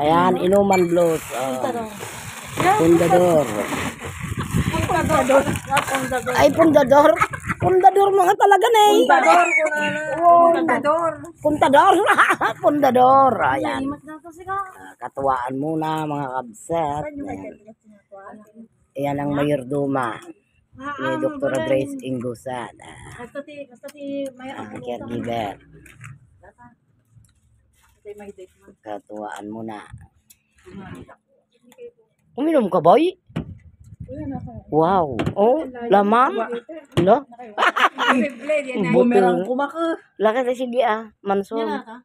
Ayan, inuman blues. Oh. Pundador. Pundador. Pundador. Ay, pundador. Pundador mga talaga na eh. Pundador. Pundador. Puntador. Pundador. Ayan. Ah, Katuwaan muna mga kabsat. Ayan. Ayan ang mayorduma ni Dr. Grace Ingusan. Ah, ang caregiver. Katuwaan muna. Uminom ka, boy? Wow. Oh, laman. No? Bumerang kumaka. Laki na sige ah. Ka.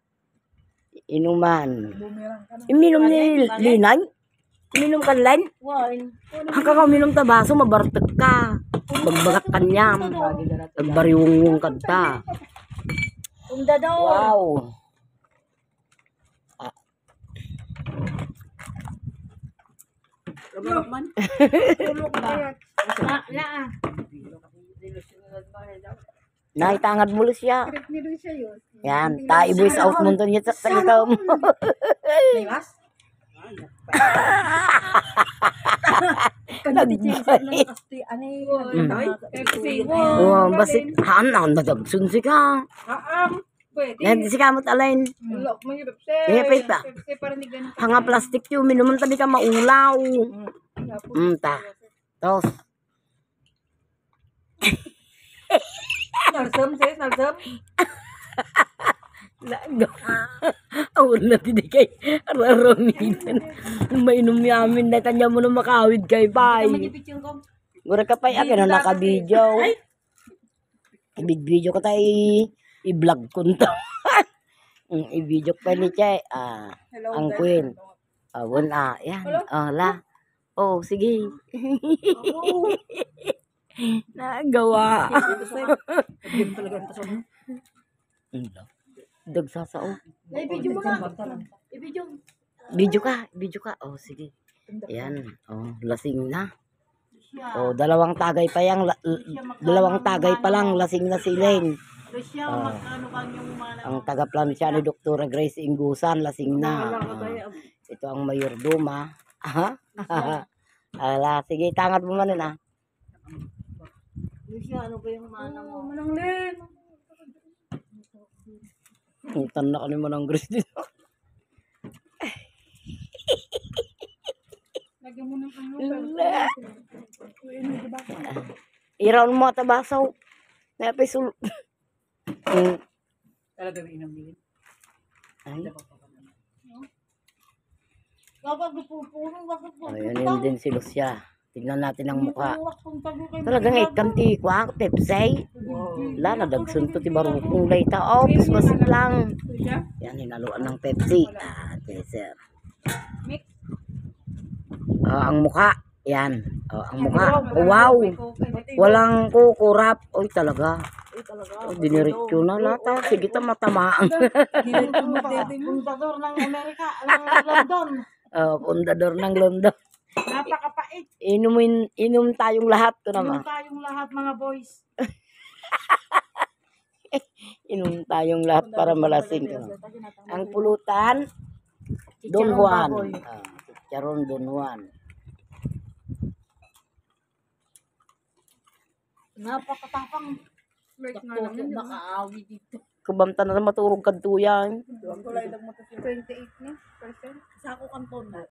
Inuman. Ka na. Iminom ni Linay? Iminom ka line? Wine. Hangka ka uminom ta baso, mabartek ka. Magbagak kanyam. Nagbariwong ka ta. Wow. Tulog man. Tulog ba? Na, na. Naitangad mo siya. Yan, tayo voice out mo niya sa salita mo. Ano yun. Pepsi. Oh, basit han na nadagsun si ka. Aam. Pwede. Yan si ka mo talain. Wala ko. Eh, pa. Ni ganito. Hanga plastic yung minuman tabi ka maulaw. Mm, ta. Tos. Narsam, sis. Narsam. Lago. Awal na tinig kay raramitan. Mainom yamin na kanya mo na makawid kay bay. Gura ka pa akin na naka-video. I-video ko tayo i-vlog ko to. Mm, I-video pa ni Chay. Ah, Hello. ang queen. Ah, wala. Yan. Ah, la. Oh, sige. Nagawa. Game talaga ang tasong. Dagsasao. Ay, video mo nga. I-video. Video ka, video ka. Oh, sige. Yan. Oh, lasing na. Oh, dalawang tagay pa yang dalawang tagay pa lang lasing na si Len. Siya, Ah. ano kang yung mana. Ang taga-plansya ni Dr. Grace Ingusan lasing na. Ah, tayo. ito ang mayordoma. Aha. Ala, sige, tangat mo man na. Lucia, ano ba yung mana mo? Manang Len. Utan na ka ni Manang Grace dito. Lagyan mo ng ano. Ala. Iraon mo at basaw. Napisul. Mm. Talaga may inom din. Ay, Kapag pupulong, kapag ayun yun din si Lucia. Tignan natin ang mukha. Talagang ikanti ko ah, tepsay. La, nadagsun to ti barukong layta. Oh, bisbasit lang. Yan, hinaluan ng Pepsi. Ah, okay, sir. Mix. Ah, ang mukha. Yan. Oh, ang mukha. Oh, wow. Walang kukurap. Oy, talaga. Diniretso na lata. Sige ta matamaan. Puntador ng Amerika, ng London. oh, pundador ng London. Napakapait. Inumin, inom tayong lahat ko naman. Inom tayong lahat mga boys. Inom tayong lahat para malasing ka. Ang pulutan, Don Juan. Ah, Chicharon Don Juan. Napakatapang. Nakaawi dito. Kubamta na maturog kadtuyan. 28 ni percent. Sa ako kanton na.